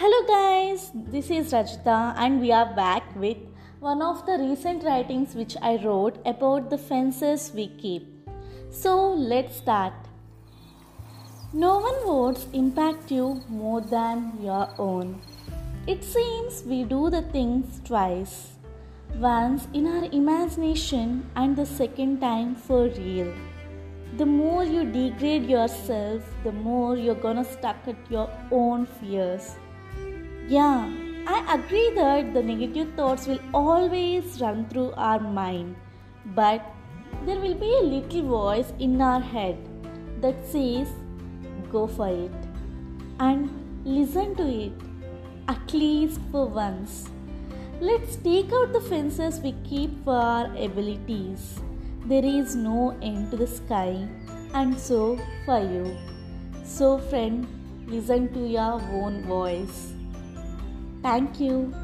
Hello, guys, this is Rajitha, and we are back with one of the recent writings which I wrote about the fences we keep. So, let's start. No one words impact you more than your own. It seems we do the things twice once in our imagination, and the second time for real the more you degrade yourself, the more you're gonna stuck at your own fears. Yeah, I agree that the negative thoughts will always run through our mind, but there will be a little voice in our head that says, Go for it, and listen to it, at least for once. Let's take out the fences we keep for our abilities there is no end to the sky, and so for you. So, friend, listen to your own voice. Thank you.